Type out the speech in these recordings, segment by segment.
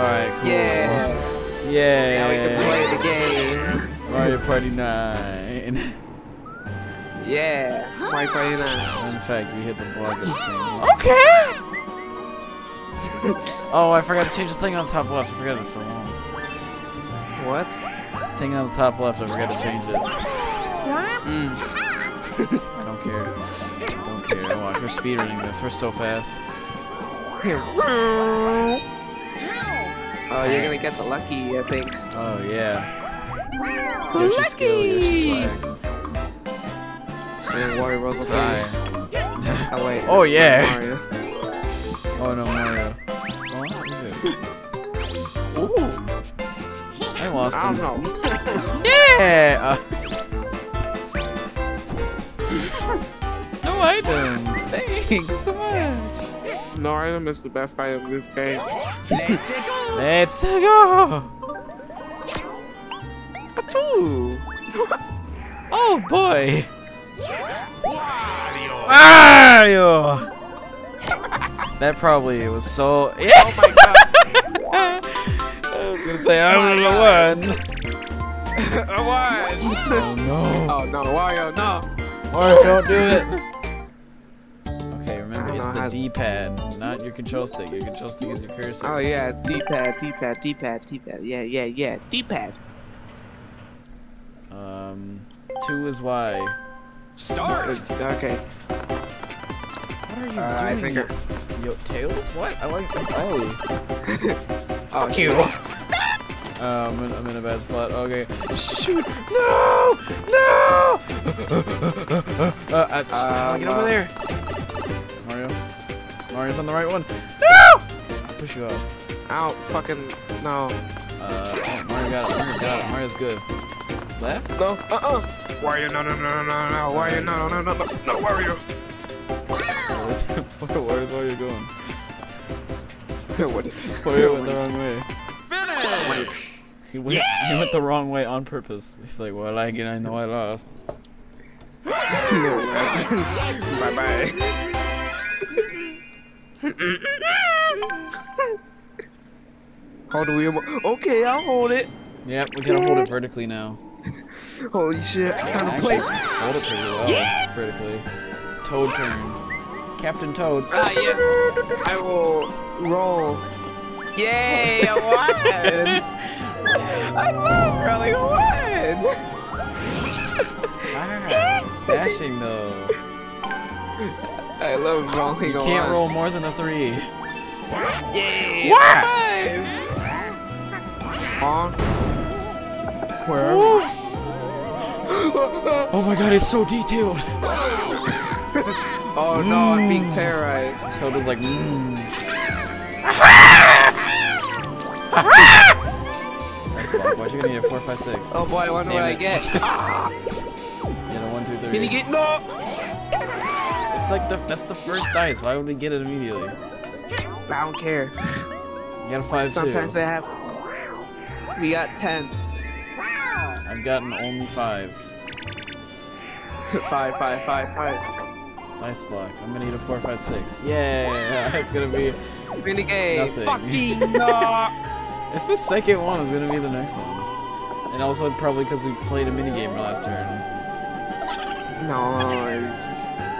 Alright, cool. Yeah. Yeah. Now we can play the game. Mario Party 9. Yeah. Mario Party 9. In fact, we hit the block at the same time. Okay! oh, I forgot to change the thing on top left. I forgot it's so long. What? Thing on the top left, I forgot to change it. Mm. I don't care. I Don't care. Watch, we're speedrunning this. We're so fast. Oh, you're gonna get the lucky, I think. Oh, yeah. Yoshi skill, Yoshi swag. And Wario Bros. will fly. Oh, wait. Oh, yeah. Mario. Oh, no, Mario. Oh, look at it. Ooh. I lost I him. don't know. Yeah! No item! Thanks so much! No item is the best item in this game. Let's go! Achoo! Oh boy! Mario! That probably was so. Oh yeah! Oh my god! I was gonna say I'm the one. I won! Oh no! Oh no, Wario, no! Mario, don't do it! D-pad, not your control stick. Your control stick is your cursor. Oh yeah, D-pad, D-pad, D-pad, D-pad. Yeah, yeah, yeah, D-pad. Um, two is Y. Start. Okay. What are you Uh, I doing? think Yo, tails? What? I like. Oh. Oh, Fuck you. Uh, I'm, in, I'm in a bad spot. Okay. Shoot! No! No! uh, uh, Um, get over uh, there. Mario. Mario's on the right one. No! I'll push you out. Ow, fucking, no. Uh, oh, Mario got it. Mario got it. Mario's good. Left? Go. Uh-uh. Wario, no, no, no, no, no, no. Wario, no, no, no, no, no, Wario. Where's, where's Mario going? what? Mario went the wrong way. He went, he went the wrong way on purpose. He's like, well, I get, I know I lost. bye bye. Hold the wheel. Okay, I'll hold it. Yep, we gotta hold it vertically now. Holy shit. I'm Time to play. hold it pretty well, vertically. Toad turn. Captain Toad. Ah, yes. I will roll. Yay, I won. I love rolling a one. Ah, it's dashing though. I love rolling You can't roll more than a three. Yay. What? Five. On. Where? Oh my god, it's so detailed. Oh no, I'm being mm. terrorized. Toad was like, mmm. Why'd you need a 4, 5, 6? Oh boy, I wonder what Damn I get. Get a 1, 2, 3. Can you get no? It's like the that's the first dice. Why would we get it immediately? I don't care. You got a 5, Sometimes 2. that happens. We got ten. I've gotten only 5s. Five, five, five, five. Dice block. I'm gonna need a four, five, six. Yeah, it's gonna be. The Fucking no. It's the second one. It's gonna be the next one. And also probably because we played a minigame last turn. no, it's just.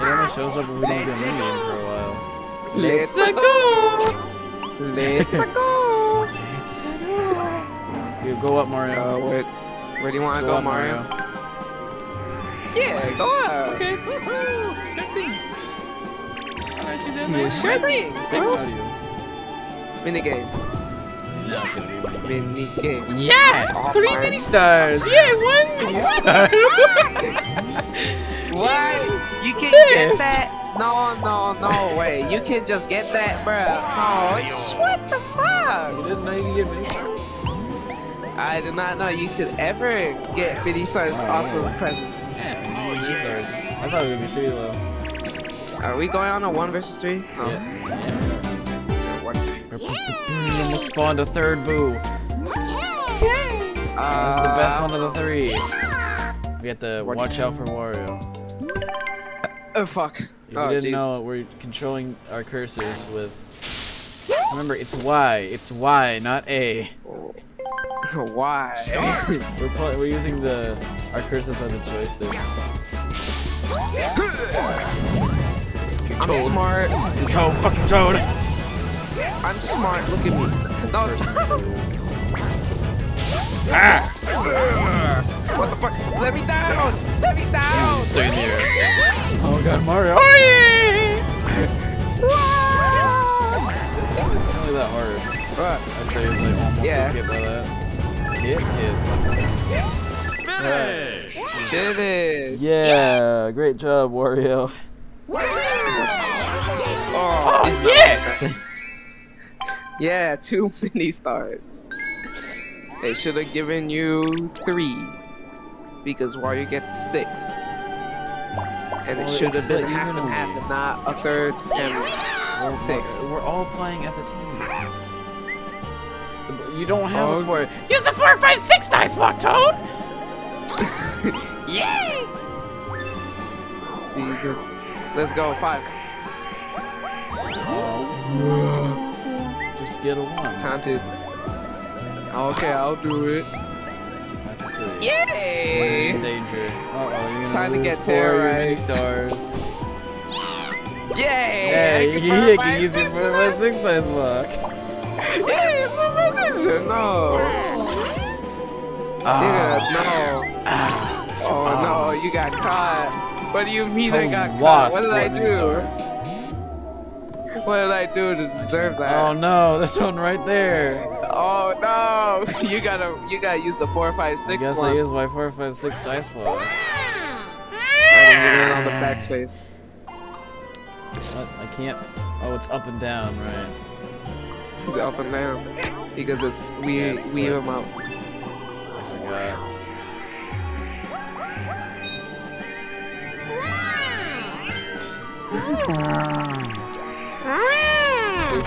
It only shows up if we don't do a minigame for a while. Let's go! go. Let's go. Let's go! You go up, Mario. Uh, wait. Where do you want to go, up, Mario? Yeah, go up. Okay, woohoo! Sure thing. Alright, you did Yeah, that. sure thing. Big bro. Mario. Minigame. Now it's gonna be a minigame. Minigame. Yeah! Oh, Three mini stars! Yeah, one mini star! What? You can Yes. get that? No, no, no way. You can just get that, bruh. No, what the fuck? you didn't know you could get mini stars? I did not know you could ever get mini stars Oh, off yeah. of presents. Yeah, you get. I thought it would be three though. Are we going on a one versus three? No. Yeah. yeah. One. Almost spawned a third boo. Uh, This is the best one of the three. We have to watch out for Wario. Oh fuck. If you oh didn't Jesus. know, we're controlling our cursors with Remember, it's Y. It's Y, not A. Why? We're we're using the our cursors are the joysticks. I'm smart. Toad, fucking toad. I'm smart. Look at me. No, Ah! What the fuck? Let me down! Let me down! Stay in the air. Oh god, Mario. Oh, this game isn't really that hard. What? I say it's like almost Yeah. get hit by that. Hit, hit. Finish! Finish! Yeah, great job, Wario. Oh, Oh, yes! Yeah, too many stars. They should have given you three. Because Wario gets six. And Well, it should have been half and half and not a third and We're- Six. We're all playing as a team. You don't have Oh. a four. Use the four, five, six dice block, Toad. Yay! See. Let's go, five. Just get a one. Time to. Okay, I'll do it. That's three. Yay! Danger. Uh oh, Time to get four of terrorized. stars. Yay! Hey, I you can can find use your my six dice block. Yay! my vision, No! Nigga, no. Ah. Oh Ah. no, you got caught. What do you mean I Toad got caught? What did I do? stars. What did I do to deserve that? Oh no, this one right there. Oh no! You gotta, you gotta use the four, five, I six guess one. I used my four, five, six dice block. I didn't get it on the backspace. What? I can't. Oh, it's up and down, right? It's up and down because it's we Yeah, it's we flipped. them out. I forgot. So if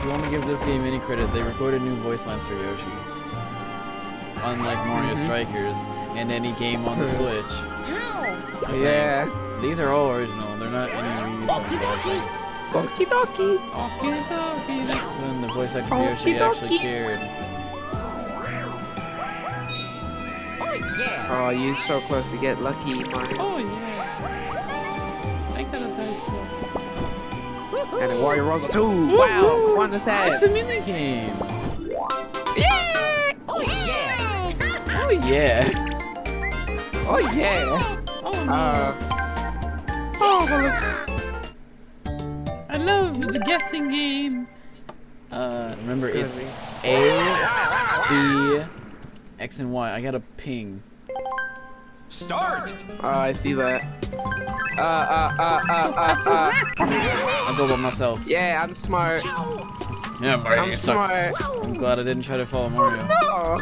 you want to give this game any credit, they recorded new voice lines for Yoshi. Unlike Mario Mhm. Strikers and any game on the Switch. I think. Yeah. These are all original. They're not any reuse. on the- Okie dokie. Okie dokie. That's when the voice actor for Yoshi actually dokie. cared. Oh, you're so close to get lucky, Mario. Oh yeah. And then Wario rolls a two. Wow, one It's attack. a mini game. Yeah. Oh yeah. Oh yeah. Oh Uh. Oh, that looks. I love the guessing game. Uh, remember it's It's A, B, X, and Y. I got a ping. Start! Oh, I see that. Uh, uh, uh, uh, uh, uh. I'll go by myself. Yeah, I'm smart. Yeah, Mario, I'm you suck. smart. I'm glad I didn't try to follow Mario. Oh.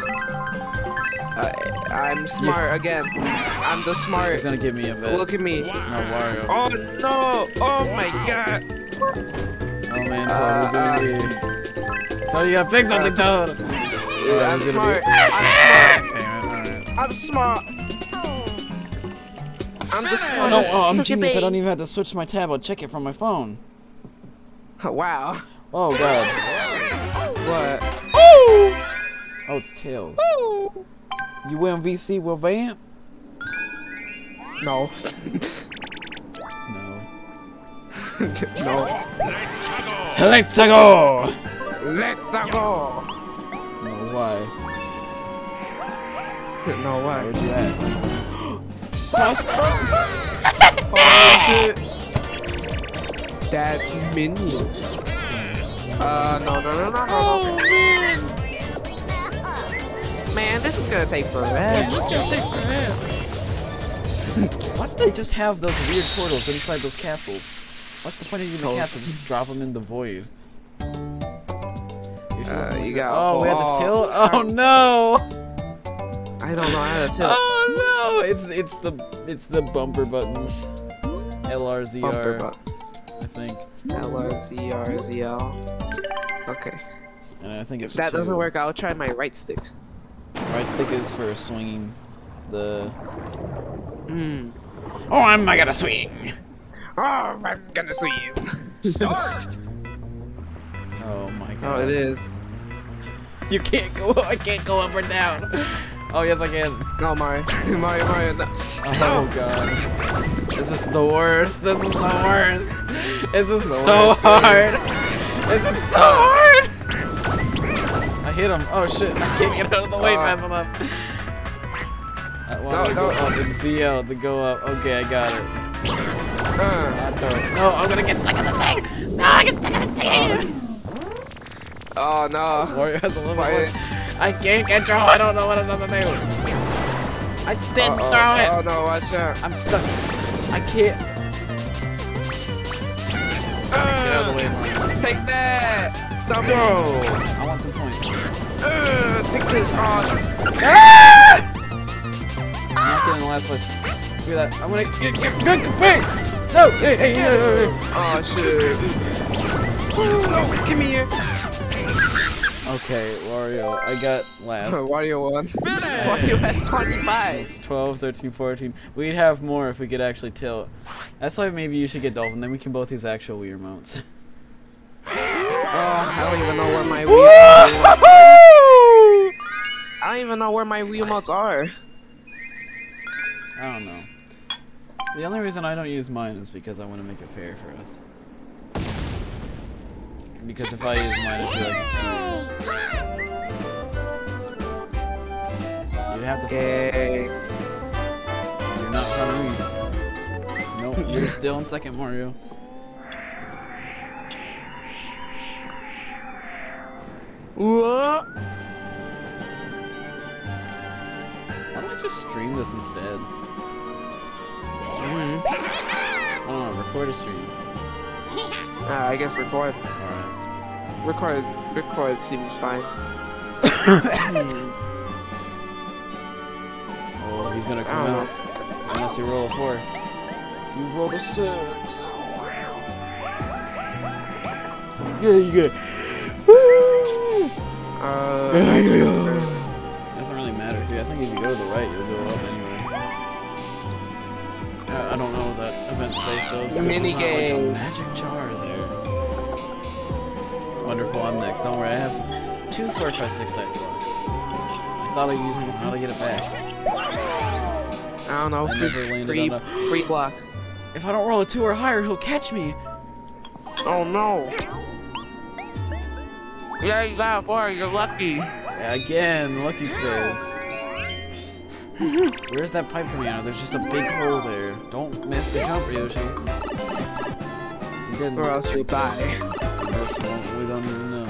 Uh, I'm smart again. I'm the smart. He's gonna give me a bit. Look at me. No, Wario. Oh no! Oh my god! Oh man, Uh, Toad, who's gonna? Toad, you gotta pick something, Toad! Dude, Uh, I'm smart. be- I'm Damn it, alright. smart. I'm smart. I'm the Oh no, oh, I'm genius. I don't even have to switch my tab. I'll check it from my phone. Wow. Oh god. What? Oh, it's Tails. You win VC with Vamp? No. No. no. Let's go! Let's go. No, why? No Why way. would you ask? Oh shit. That's minion. Uh, no, no, no, no, no, no. man! Man, this is gonna take forever. Why do they just have those weird portals inside those castles? What's the point of even the castle? Just drop them in the void. Uh, you got- Oh, we had oh, to tilt? Oh no! I don't know how to tilt. Oh no! It's it's the it's the bumper buttons. LRZR, Bumper button. Think. L R Z R Z L. Okay. And I think it's that doesn't work, I'll try my right stick. Right stick is for swinging the. Hmm. Oh, I'm I gotta swing. Oh, I'm gonna swing! Start! Oh my god. Oh, it is. You can't go. I can't go up or down. Oh yes, I can. No, Mario. Mario, Mario. No. Oh god. This is the worst. This is the worst. This is The so worst, hard. This is so hard. I hit him. Oh shit. I can't get out of the way Uh. fast enough. I want to go up and out to go up. Okay, I got it. Uh, I no, I'm gonna get stuck in the thing. No, I get stuck in the thing. oh no. Wario has a little. I can't control. I don't know what I'm supposed to do. I didn't Uh-oh. throw it. Oh no, watch out. I'm stuck. I can't. Get out of the way, Mario. Take that. Stop I want some points. Uh, take this on. Ah! I'm not getting in last place. Look at that. I'm gonna get, get, get, wait! No! Hey, hey, hey, hey, hey. Oh shit. No, Come here. Okay, Wario, I got last. Wario won. Wario has 25. 12, 13, 14. We'd have more if we could actually tilt. That's why maybe you should get Dolphin, then we can both use actual Wii remotes. Oh, I don't even know where my Wii remotes are. I don't even know where my Wii remotes are. I don't know. The only reason I don't use mine is because I want to make it fair for us. Because if I use mine, I feel like it's cheating. You'd have to. Yay. You're not in front me. Nope, you're still in second, Mario. What? Why don't I just stream this instead? Mm-hmm. Oh, record a stream. Uh, I guess record. Alright. Record. Record seems fine. Oh, he's gonna I come don't out. Unless you roll a four. You rolled a six. Yeah, you good. Woo! Uh, Doesn't really matter if you. I think if you go to the right, you'll go up anyway. I, I don't know what that event space does. Mini there's not, like, a game. magic jar there. Wonderful. I'm next. Don't worry. I have two, four, five, six dice blocks. I thought I used them. How to get it back? I don't know. I Free, never landed free, on the- free block. If I don't roll a two or higher, he'll catch me. Oh no. Yeah, you got a four. You're lucky. Again, lucky space. Where's that pipe coming out of? There's just a big hole there. Don't miss the jump, Yoshi. You didn't. Or else you'll die. Just won't- we don't even know.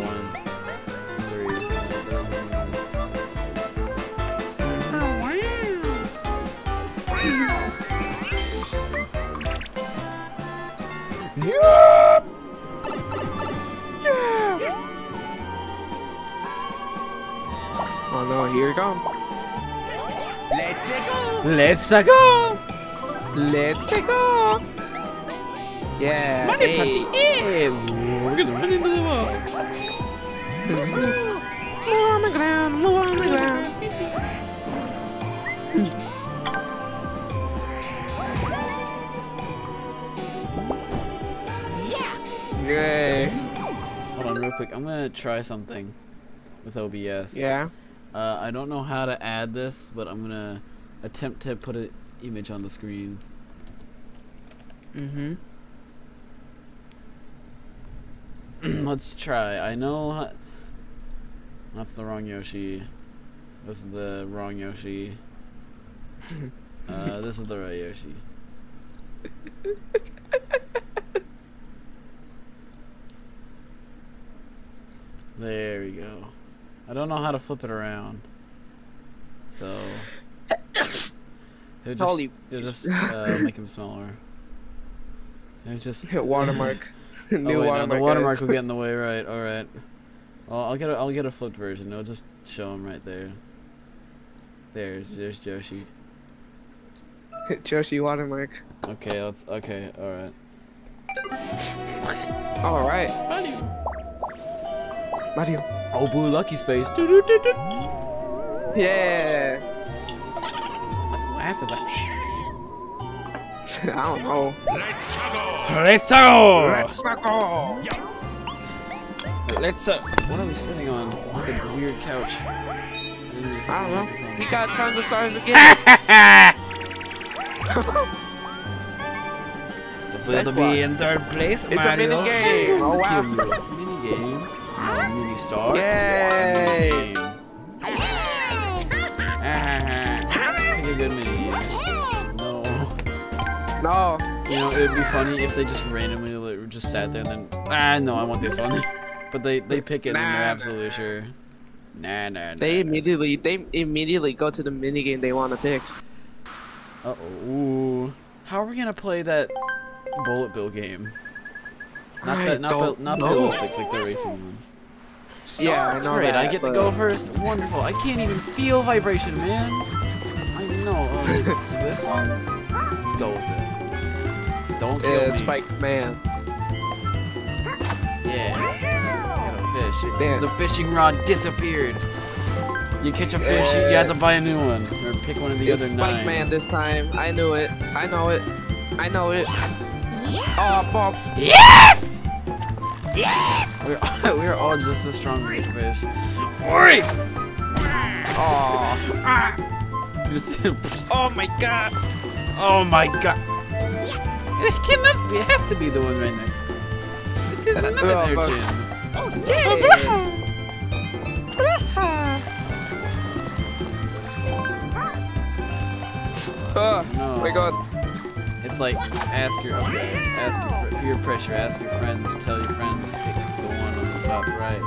One. Oh no, here we go. Let's go! Let's go. Yeah. Money hey. party! Yeah! We're gonna run into the wall. More on the ground. More on the ground. Yay. Hold on, real quick. I'm gonna try something with OBS. Yeah. Uh, I don't know how to add this, but I'm gonna attempt to put an image on the screen. Mm-hmm. Let's try. I know. That's the wrong Yoshi. This is the wrong Yoshi. Uh, this is the right Yoshi. There we go. I don't know how to flip it around. So. It'll just, Holy- it'll just uh, make him smaller. It'll just. watermark. Oh, New wait, no, the watermark guys. will get in the way, right? All right. Well, I'll get a, I'll get a flipped version. It'll just show him right there. There's there's Joshi. Hit Joshi watermark. Okay, let's okay, all right. All right. Mario. Oh, boo, lucky space. Doo -doo -doo -doo. Yeah. Laugh is like. I don't know. Let's go. Let's go! Let's not go. Let's uh, What are we sitting on? Like a weird couch. I don't know. We got tons of stars again. So for That's to be in third place, It's a mini game. Oh wow. mini game. Mini stars. Yay. No. You know, it would be funny if they just randomly like, just sat there and then, ah, no, I want this one. but they, they pick it and Nah, they're nah, absolutely sure. Nah, nah, nah. They immediately they immediately go to the minigame they want to pick. Uh-oh. Ooh. How are we gonna play that bullet bill game? Not I that, not, don't the, not know. pillow sticks like the racing one. Yeah, I That's know great. that. I get to go first. Wonderful. I can't even feel vibration, man. I know. Uh, this one. Let's go with it. Don't kill Uh, me. Spike Man. Yeah. Got a fish. Damn. The fishing rod disappeared. You catch a fish, you you have to buy a new one, or pick one of the It's other Spike nine. Man this time. I knew it. I know it. I know it. Yeah. Oh, Bob. Yes! We're, we're all just as strong as this fish. Oi! Oh. Just, Oh my God. oh my god. It cannot be, it has to be the one right next. This is another Oh, but- urchin. Oh ah, ah, No. my God. It's like ask your okay, ask your fr- peer pressure, ask your friends, tell your friends, pick the one on the top right.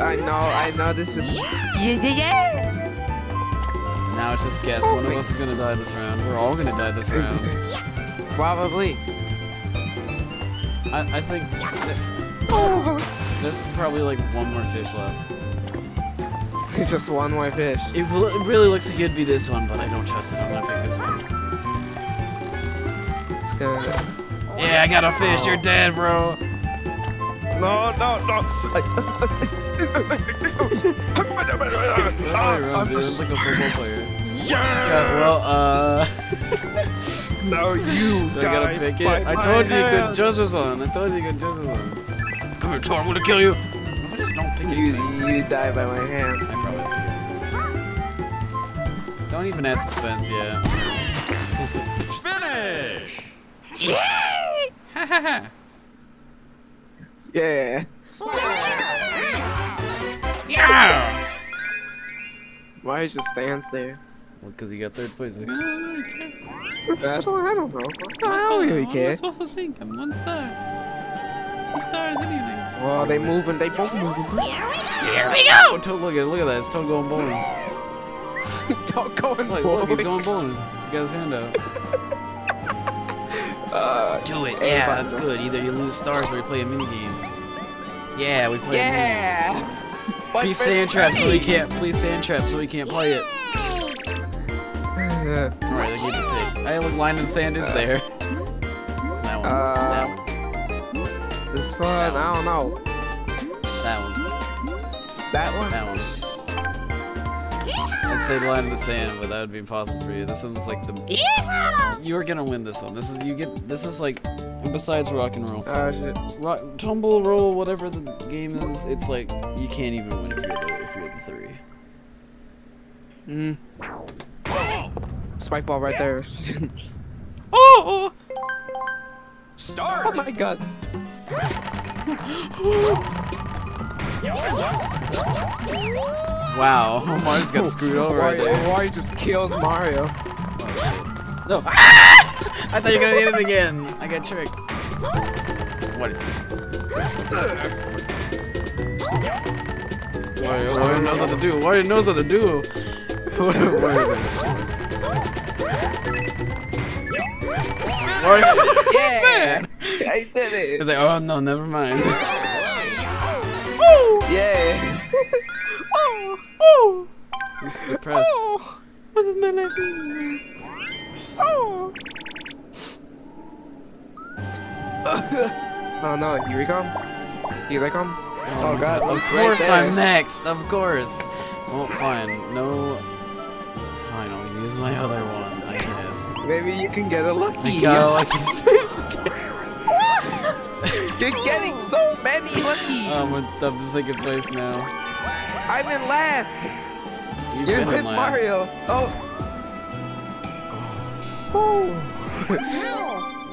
I know. I know. This is. Yeah, yeah, yeah. Now it's just guess. One of us is gonna die this round. We're all gonna die this round. Probably. I, I think th- Oh. there's probably like one more fish left. It's just one more fish. It, it really looks like it'd be this one, but I don't trust it. I'm gonna pick this one. It's gonna. Yeah, I got a fish. You're dead, bro. No, no, no. He runs, like a football player. Yeah. Yeah, well, uh, No, you do I gotta pick it. by I told you you could hands. judge this one. I told you you could judge this one. Come here, Tor. I'm gonna kill you. If I just don't pick You, anything? you die by my hands. I probably. Don't even add suspense yet. Finish. Ha ha ha. Yeah. Yeah! Why is just stands there? Well, because he got third place. Like, That's what I don't know. I don't really care. supposed to think? I'm one star. Two stars, anything. Well, they moving. They both moving. Here we go! Here Oh, Toad, look at look at that. It's Toad going bowling. don't go in Look, look, he's going bowling. He got his hand out. Uh, Do it. Yeah, that's go. good. Either you lose stars or we play a mini game. Yeah, we play yeah. a mini game. Yeah. Please sand trap so we can't. Please sand trap so we can't play it. Uh, All right, I get to pick. I look line and sand is there. That one. Uh, that one. this one, I don't know. That one. That one. That one. I'd say line in the sand, but that would be impossible for you. This one's like the. You're gonna win this one. This is you get. This is like. Besides rock and roll, Oh shit. rock, tumble, roll, whatever the game is, it's like you can't even win if you're the if you're the three. Mm. Spike ball right there. Oh! Start. oh my god. Wow, Mars got screwed over right there. Wario just kills Mario. No. I thought you were gonna hit it again. I got tricked. What? Wario, Wario knows what to do. Wario knows what to do. what is it? Wario. Yeah. I did It's it. like, oh no, never mind. Yeah. He's depressed. What is my life doing? Oh. oh no, here we come. Here they come. Oh oh god, Of it's right course there. I'm next. Of course. Well, fine. No. Fine. I'll use my other one. Maybe you can get a lucky. You got like his face. You're getting so many luckies. Um, we're up to second place now. I'm in last. You've You're been with in last. Mario. Oh. Woo.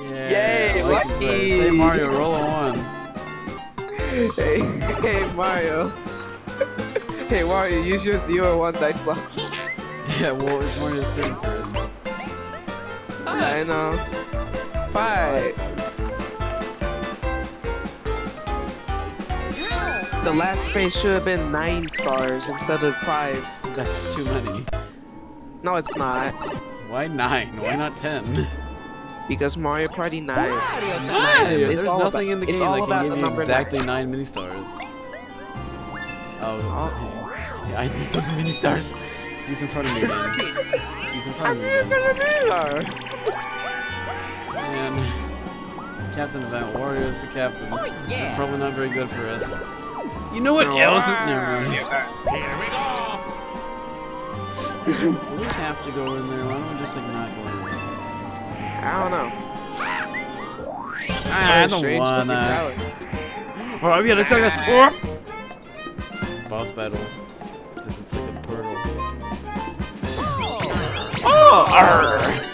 Yeah, Yay, I like his face. lucky. Hey Mario, roll a one. Hey, hey Mario. hey Mario, use your zero one dice block. Yeah, well, it's Mario's turn first. I know. Five uh, Five. The last phase should have been nine stars instead of five. That's too many. No, it's not. Why nine? Why not ten? Because Mario Party 9. Mario, It's There's all nothing about- in the game all that can give you number exactly nine mini stars. Oh, okay. yeah, I need those mini stars. He's in front of me again. He's in front of me again. Man, Captain Event Wario is the captain. Oh, That's probably not very good for us. You know what else is never mind. Here we go. Do we have to go in there? Why don't we just like not go in there? I don't know. Ah, I don't Strange looking wanna. tower. Oh, we gotta take a Boss battle. Because it's like a portal. Oh! oh arr!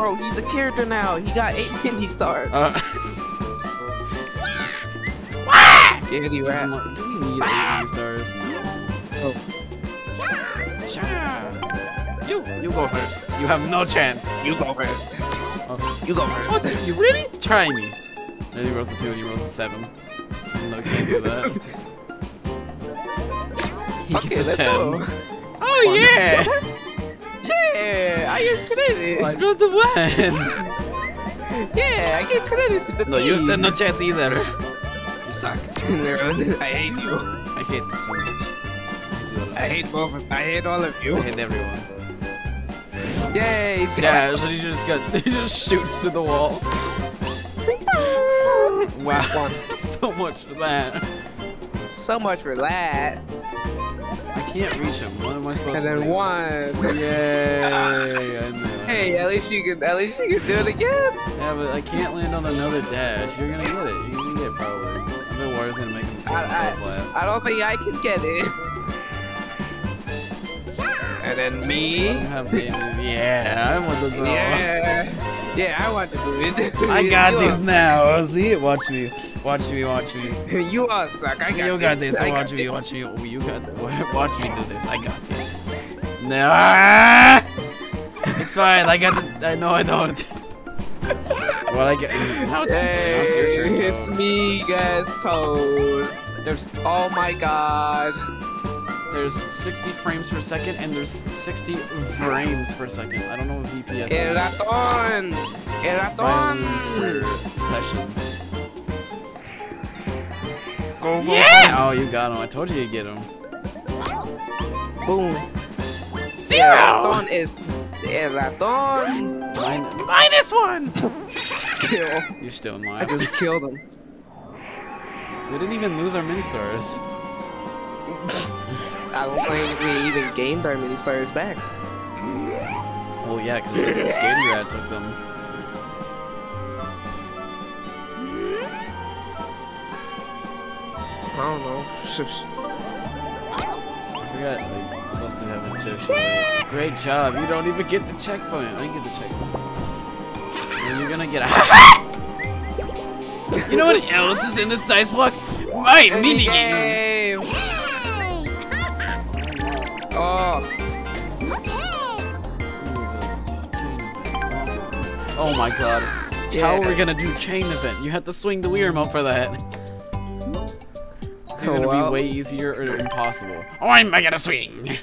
Bro, he's a character now. He got 8 mini stars. Uh, Scaredy do we need eight mini stars? You, you go first. You have no chance. You go first. Oh. You go What? first. You really? Try me. Then he rolls a two and he rolls a seven. No, can't do that. He Okay, gets a let's ten. go. Oh yeah! Yeah, I get credit. Got the win. Yeah, I get credit to the No, you stand no chance either. You suck. I hate you. I hate this so much. I hate, all. Both. of- I hate all of you. I hate everyone. Yay! Yeah, so he just got he just shoots to the wall. Wow, so much for that. So much for that. I can't reach him. What am I supposed And to then do? one. Yay! I know. Hey, at least you can. At least you can do it again. Yeah, but I can't land on another dash. You're gonna get it. You're gonna get it probably. I bet Wario's gonna make him kill I- himself last. I don't think I can get it. And then me. Let him have the yeah, I want the draw. Yeah. Yeah, I want to do it. I got you this now. Oh, see it? Watch me. Watch me. Watch me. Are, you all suck. I got you this. got this. I watch me. this. Watch me. Oh, you got. Watch me do this. I got this. No. It's fine. I got. The, I know I don't. what I get? Now Hey, it's your turn. it's me, guys, Toad. There's Oh my god. There's 60 frames per second and there's 60 frames per second. I don't know what VPS El is. ratón. El per session. Go, go, Yeah! Oh, you got him. I told you you'd get him. Boom. El Zero! ratón is. El ratón. Min- minus one! Kill. You're still in I line. just killed him. We didn't even lose our mini stars. I don't think we even gained our mini stars back. Well, yeah, because Skating Rat took them. I don't know. Shush. I forgot they're supposed to have a Joshi. Great job. You don't even get the checkpoint. I get the checkpoint. And you're gonna get a. you know what else is in this dice block? My mini Oh, my god. Yeah. How are we gonna do chain event? You have to swing the Wii remote for that. It's gonna Well. be way easier or impossible. Oh, I'm gonna swing!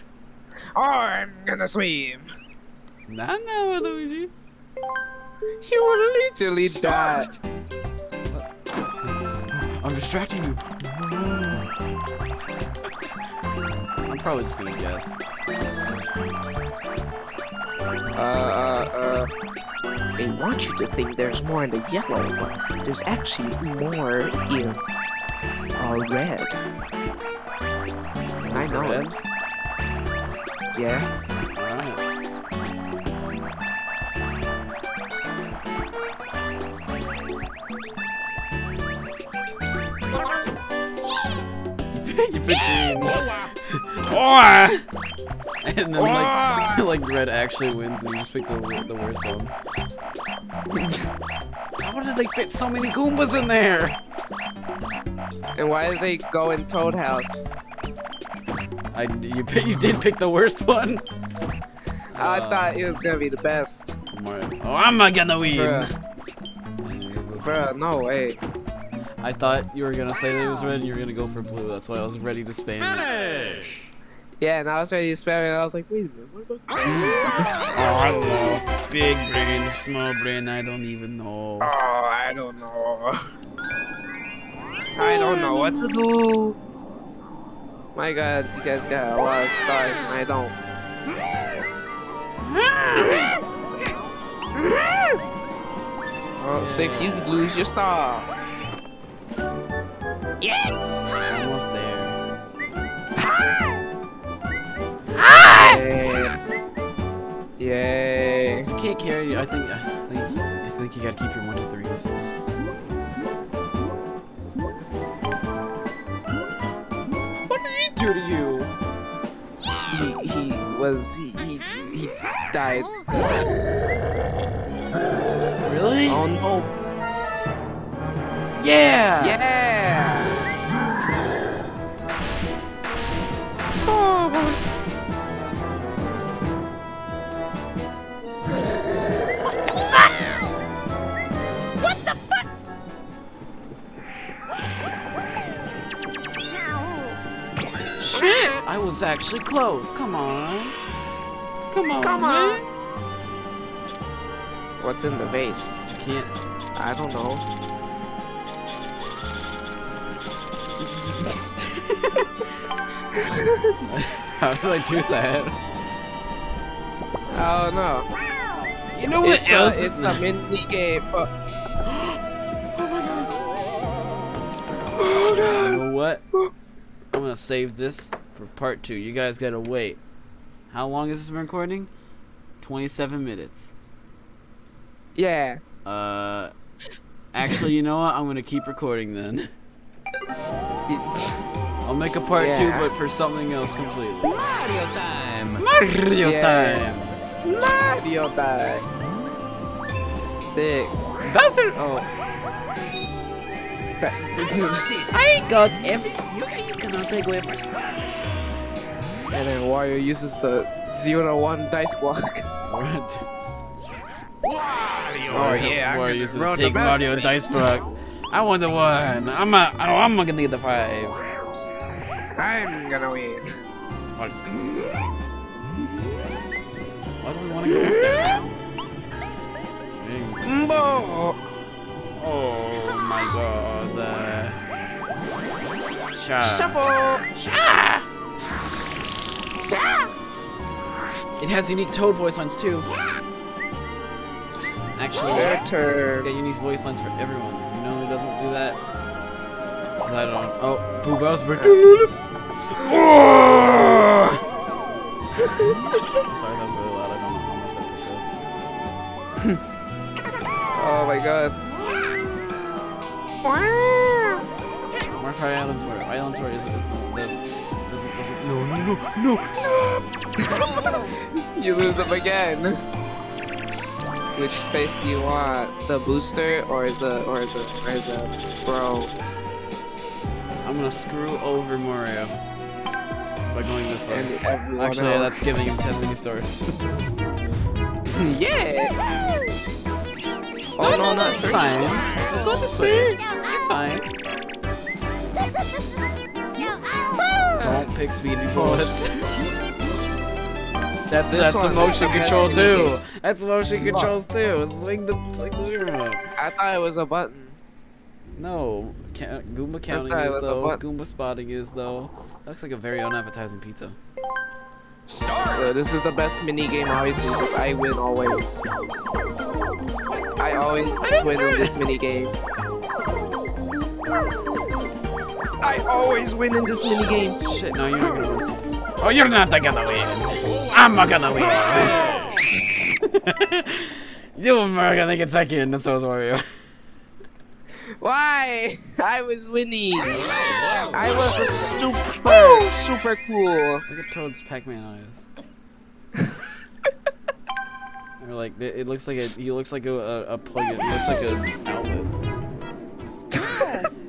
oh, I'm gonna swim. Nah, nah, Luigi. You will literally die. I'm distracting you probably just gonna guess. Uh, uh, uh, They want you to think there's more in the yellow, but there's actually more in uh, red. I know it. Yeah. You picked and then like like red actually wins and you just pick the the worst one. How did they fit so many Goombas in there? And why did they go in Toad House? I you you did pick the worst one. I Uh, thought it was gonna be the best. Mario. Oh, I'm not gonna win. Bruh, bruh, no way. I thought you were gonna say that it was red and you were gonna go for blue. That's why I was ready to spam it. Finish. Yeah, and I was ready to spam it, and I was like, wait a minute, what about Oh, hello. Big brain, small brain, I don't even know. Oh, I don't know. I don't know what to do. My god, you guys got a lot of stars, and I don't. Oh, six, you lose your stars. Almost Yay. You can't carry. I think. I think. I think you gotta keep your one to threes. What did he do to you? He, he was, he, he, he died. Really? Oh no. Yeah. Yeah! I was actually close. Come on. Come on. Come on. What's in the vase? Can't. I don't know. How did I do that? Oh, I don't know. You know what uh, It's a, else? it's is a mini game, but oh oh, You know what? I'm gonna save this for part two. You guys gotta wait. How long has this been recording? 27 minutes. yeah. Uh, actually, you know what? I'm gonna keep recording then. I'll make a part two, but for something else completely. Mario time. Mario Yeah. time. Mario time! Six. Bowser. Oh. I got every. You, you cannot take away my stars. and then Wario uses the zero one dice block. Mario. Oh, yeah, I'm Mario gonna used to roll the take Mario dice block. I want the one. I'm not. I don't, I'm gonna get the five. I'm gonna win. I'll. Why do we want to go up there? Bing. Mbo. Oh my god. Uh, Sha. Shuffle. It has unique Toad voice lines too. Actually, Their it's turn. got unique voice lines for everyone. You know who doesn't do that? Sidon. Oh, Pooh Bowser. I'm sorry, that was really loud. I don't know how much that picked up. Oh my god. Mark High Island Tour. Island Tour is, is the, the doesn't doesn't no no no no. You lose them again. Which space do you want? The booster or the or the or the bro? I'm gonna screw over Mario by going this way. And Actually, else. that's giving him 10 mini stars. yeah. Oh no, not it's three. fine. Go this way. It's fine. Don't pick speedy bullets. That's This that's a motion control too. That's motion controls too. Swing the swing the remote. I thought it was a button. No, Goomba counting thought it is was a though. Goomba spotting is though. That looks like a very unappetizing pizza. Start. Uh, this is the best mini game, obviously, because I win always. I always win in this mini game. I always win in this mini game. Shit, no, you're not gonna win. Oh, you're not gonna win. I'm not gonna win. you are gonna get second. That's what I was Wario. Why? I was winning. I was a super, super cool. Look at Toad's Pac-Man eyes. or like it, it looks like a he looks like a, a, a plug-in. He looks like an outlet.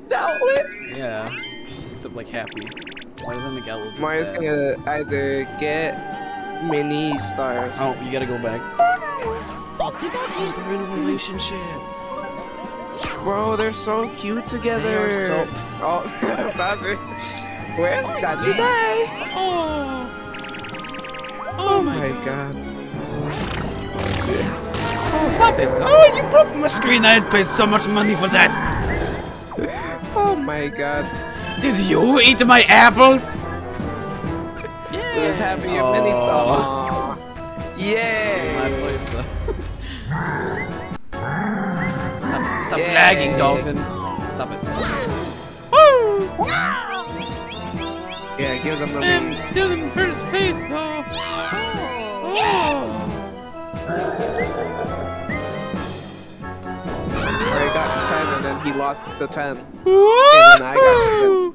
No. Yeah. Except like happy. Why do they make outlets Mario's sad? gonna either get mini stars. Oh, you gotta go back. Oh, they're in a relationship. Bro, they're so cute together. They are so- Oh, Bowser. Where's Daddy Bye? Oh. Oh my god. Oh shit. Stop it! Oh, you broke my screen. I had paid so much money for that. Oh my god. Did you eat my apples? Yeah. Who's having your mini star? Aw. Yeah. Last place though. stop stop Yay. lagging, dolphin. Stop it. Woo! Yeah, give them the I'm still in first place though. Mario got 10 and then he lost the 10. And then I got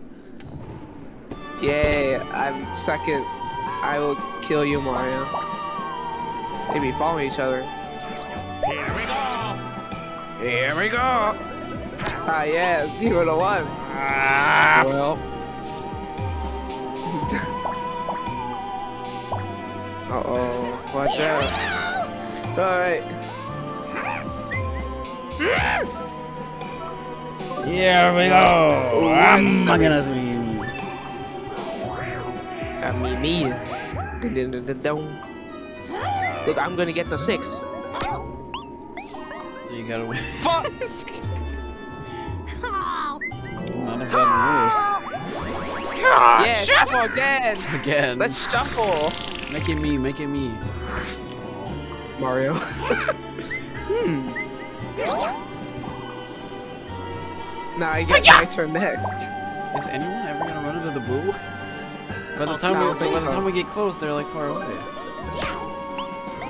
10. Yay, I'm second. I will kill you, Mario. Maybe follow each other. Here we go. Here we go! Ah, yeah, zero to one. Ah. Well. uh oh, watch out. Alright. Here we go. I'm gonna swim. Got me, me. Look, I'm gonna get the six. You gotta win. Fuck! None of that Yeah, shuffle again. Again. Let's shuffle. make it me. Make it me. Mario. hmm. Now I get my turn next. Is anyone ever gonna run into the boo? By the time no, we, by the time we get close, they're like far away.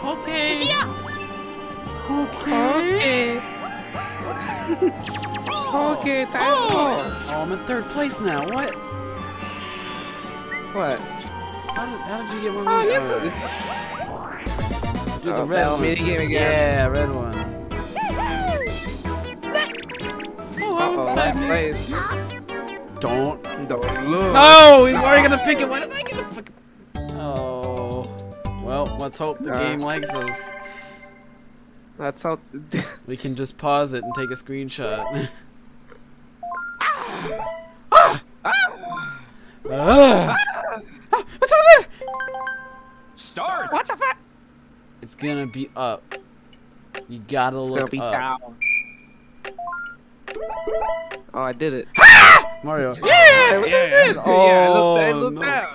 Okay. Okay. okay, time Oh, I'm in third place now. What? What? How did, how did you get one? Oh, of let's these? go Alright. this Do the Oh, red Bell one. minigame again. Yeah, red one. Oh, Uh-oh, last place. Don't. Don't look. No, we've already gonna pick it. Why did I get the fuck? Oh. Well, let's hope the Uh. game likes us. That's how. We can just pause it and take a screenshot. Ah! Ah, What's over there? Start. what the fuck? It's gonna be up. You gotta It's look gonna be up. down. Oh, I did it. Mario. Yeah, what Yeah. did? yeah, I looked, I Oh, looked no. down.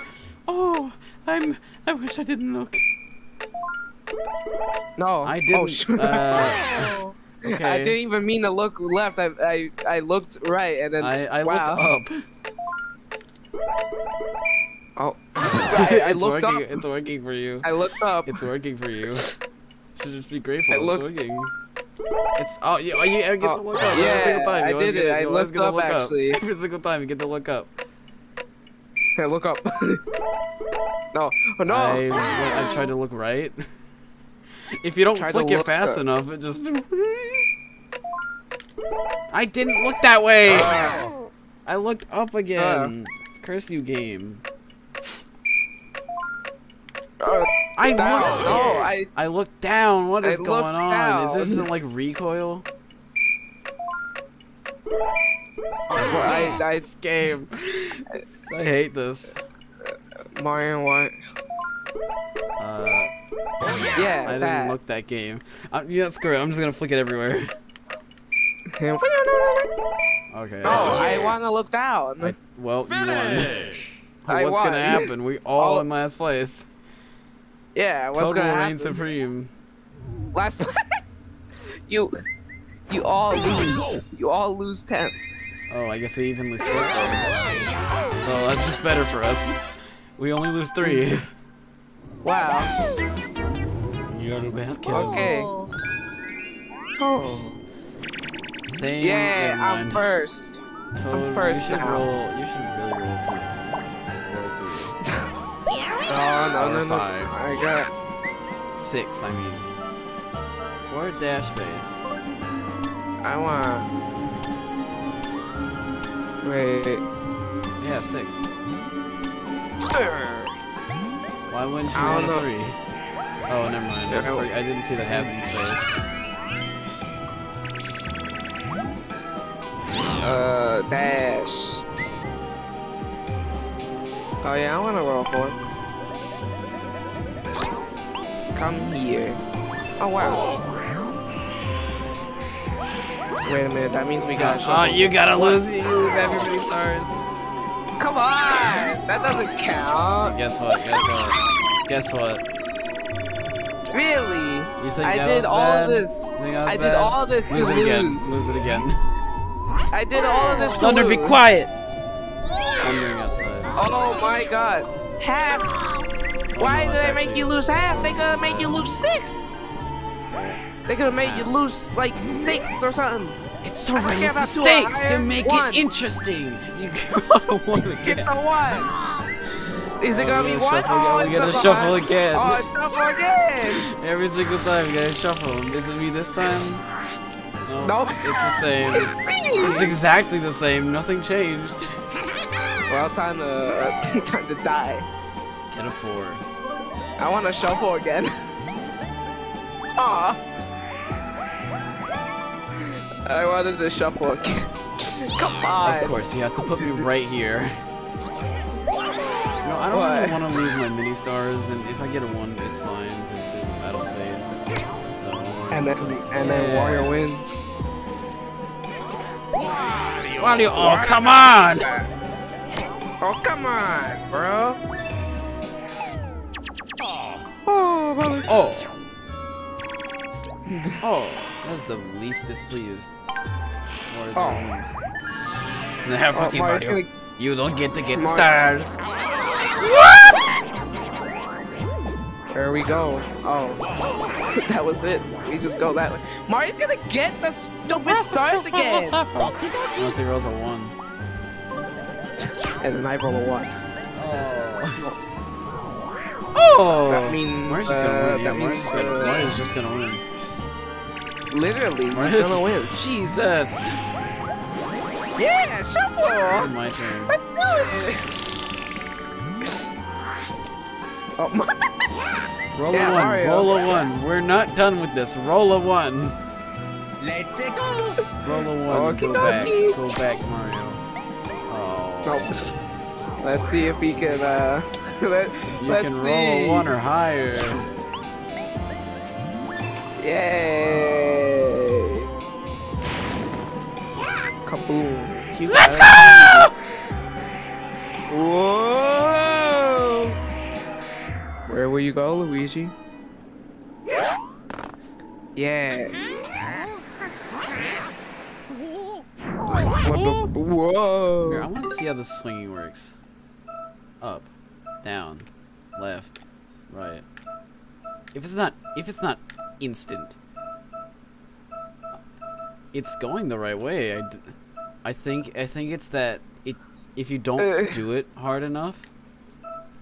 Oh, I'm. I wish I didn't look. No. I Oh, didn't. shoot. uh, okay. I didn't even mean to look left. I I, I looked right and then. I, I wow. looked up. Oh. I, I looked working. up. It's working for you. I looked up. It's working for you. Should just be grateful. I it's look- working. It's oh you, oh, you get Oh, to look up yeah, every single time. I You always did it. I you always looked to up, look actually. Every single time you get to look up. I look up. no. Oh, no. I, I tried to look right. If you don't flick it fast up. enough, it just. I didn't look that way. Uh, I looked up again. Curse you, game. uh, I down. looked. No, I. I looked down. What is I going on? Is this down. like recoil? I, I This game. I hate this. Mario what? Uh, Yeah, I didn't that. look that game. Uh, yeah, screw it. I'm just gonna flick it everywhere. no, Okay. I want to look down. I- well, you won. Finish. What's won. gonna happen? We all All- in last place. yeah, what's Total gonna happen? reign happen? supreme. Last place. You, you all lose. You all lose ten. Oh, I guess we evenly split then. So that's just better for us. We only lose three. Wow. You're a bad kid. Okay. Oh. Same. Yeah, I'm mind. first. Toad, first you should now. roll. You should really roll two. Roll three. Oh no Or no no! five. I got. Six, I mean. Or dash base. I want. Wait. Yeah, six. Why wouldn't you roll a three? Oh, never mind. Yeah, for, I didn't see the happening space. Uh, dash. Oh yeah, I want to roll four. Come here. Oh wow. Wait a minute, that means we got. Oh, you gotta lose. You lose everybody stars. Come on, that doesn't count. Guess what? Guess what? Guess what? Really? You think I that did was all bad? this. You think that was I did all this to Lose it again. lose. Lose it again. I did all of this to Thunder, lose. be quiet. Thundering outside. Oh my god. Half. Why no, did they make you lose half? They gonna make you lose six. They could have made you lose like six or something. It's to raise the up to a stakes to make one. it interesting. You gotta win again. It's a one. Is it Oh, gonna we be gotta one? shuffle Oh, again. We gotta a shuffle five. again. Oh, shuffle again. Every single time we gotta shuffle. Is it me this time? No. Nope. It's the same. It's me. It's exactly the same. Nothing changed. Well, time to uh, time to die. Get a four. I want to shuffle again. Aw. I wanted to shuffle again. Come on. Of course, you have to put me right here. No, I don't What? really want to lose my mini stars, and if I get a one, it's fine because there's a battle space. So, And then and then Yeah. Wario wins. Wario, oh come on! Oh come on, bro. Oh. Oh. Oh, oh. That was the least displeased. Or is Oh. it? Nah, Oh, you, Mario. gonna- You don't get to get the Mario- stars. There we go. Oh, that was it. We just go that way. Mario's gonna get the stupid stars again. Unless he rolls a one. And then I roll a one. Oh. That means, Mario's just uh, gonna win. Yeah, Mario's means, just gonna, uh, Mario's just gonna win. Literally, he's gonna win. Jesus. Yeah, shuffle. My turn. Let's do it. Oh my. Roll Yeah, a one. Mario. Roll a one. We're not done with this. Roll a one. Let's go. Roll a one. Okie Go back. Go back, Mario. Oh. Nope. Let's see if he can. Uh, let, You let's can see. roll a one or higher. Yay! You Let's go! Whoa! Where will you go, Luigi? Yeah. The- Here, I want to see how the swinging works. Up, down, left, right. If it's not, if it's not instant, it's going the right way. I, d- I think, I think it's that it. If you don't Uh. do it hard enough,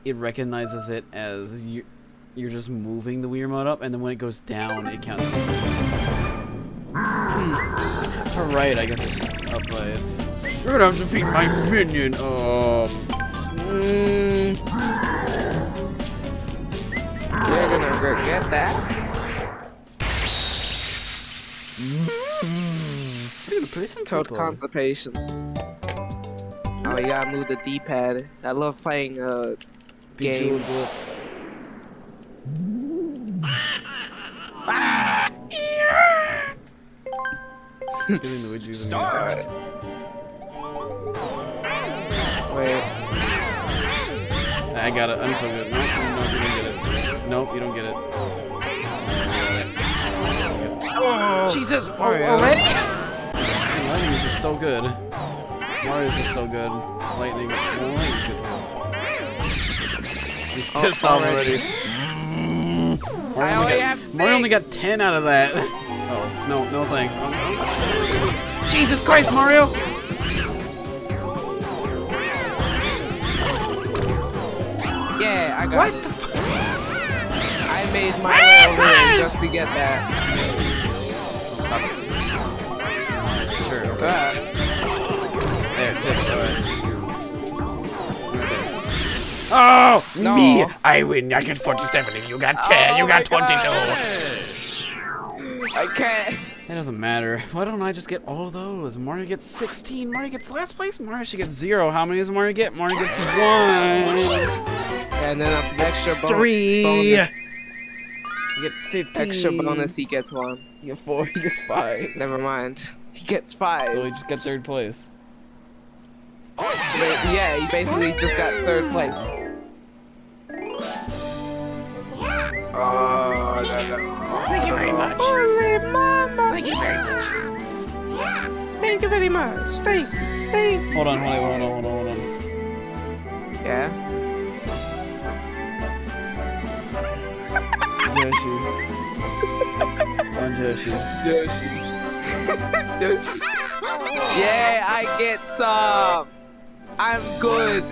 it recognizes it as you. You're just moving the Wiimote up, and then when it goes down, it counts as a. For right, I guess it's just up right. You're gonna have to defeat my minion. Oh. Mm. You're gonna regret that. We're gonna play some Toad football. constipation. Oh, yeah, gotta move the D-pad. I love playing uh Big game. Jewel Blitz. Doing the Luigi with me. Start. Wait. I got it. I'm so good. Nope, nope, you don't get it. Nope, you don't get it. Oh, Jesus! Mario. already? Lightning is just so good. Mario's just so good. Lightning. Well, Lightning's good too. He's Oh, pissed off already. already. Mario I only only got- have Mario only got 10 out of that. Oh. No, no thanks. Um, Jesus Christ, Mario! Yeah, I got What it. the fuck? I made my way over just to get that. It. Sure, okay. Uh, There, six, alright. Oh! No. Me! I win. I get 47 and you got 10. Oh you got my 22. I can't. It doesn't matter. Why don't I just get all those? Mario gets 16. Mario gets last place. Mario should get zero. How many does Mario get? Mario gets one. And then an extra bo- Three. bonus. You get 15. Extra bonus, he gets one. You get four. He gets five. Never mind. He gets five. So we just get third place. Yeah, he basically just got third place. Oh, Thank you very much. Holy mama! Thank you very much. Thank you very much. Thank, thank. Hold on, hold on, hold on, hold on, hold on. Yeah. Yoshi. On Yoshi. Yoshi. Yeah, I get some. I'm good.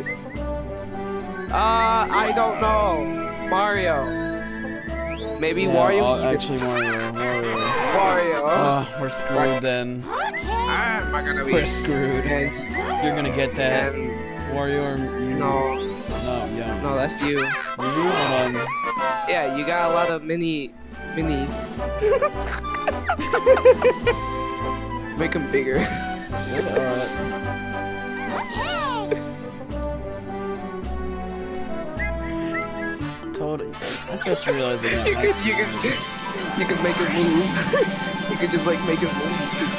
Uh, I don't know. Mario. Maybe Yeah, Wario. oh, actually, Mario. Mario. Wario. Oh, we're screwed then. I'm not gonna be. We're screwed. You're gonna get that. and Wario or you? no, No, yeah. no, that's you. You? Hold on. Yeah, you got a lot of mini, mini. Make them bigger. Totally. I just realized you could, you could, you could make it move. you could just like make it move.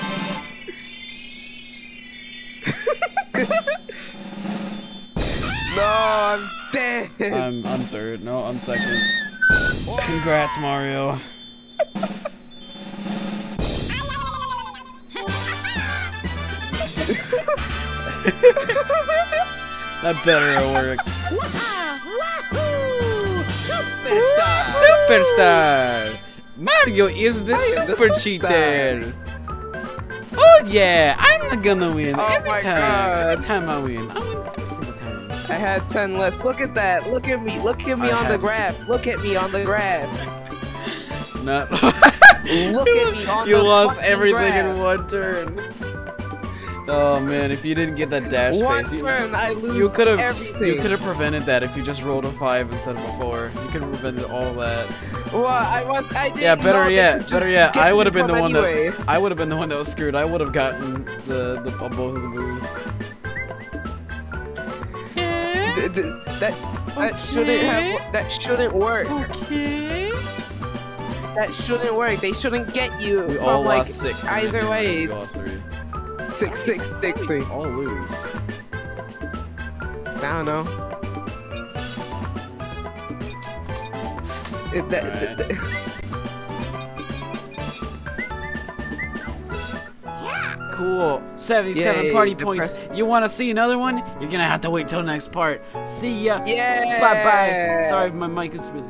no, I'm dead. I'm I'm third. No, I'm second. Congrats, Mario. that better work. Superstar! Superstar! Mario is the am the super cheater! Oh yeah, I'm not gonna win Oh every my time. God. Every time I win, I win every single time. I had 10 less. Look at that. Look at me. Look at me I on the graph. Look at me on the graph. Not. Look at me on you the lost everything graph. in one turn. Oh man, if you didn't get that dash One space, you, turn, I lose you could have everything. you could have prevented that if you just rolled a five instead of a four. You could have prevented all of that. Well, I was. I didn't Yeah, better yet, better yet. I would have been the one anyway. that I would have been the one that was screwed. I would have gotten the the uh, both of the moves. D- d- that that shouldn't have. That shouldn't work. Okay. That shouldn't work. They shouldn't get you We from all like lost six. either way. We lost three. Six, six, six, three. All lose. I don't know. It, that, Alright. that- Cool. 77 Yay, party the points. press- You want to see another one? You're gonna have to wait till next part. See ya. yeah. Bye bye. Sorry if my mic is really.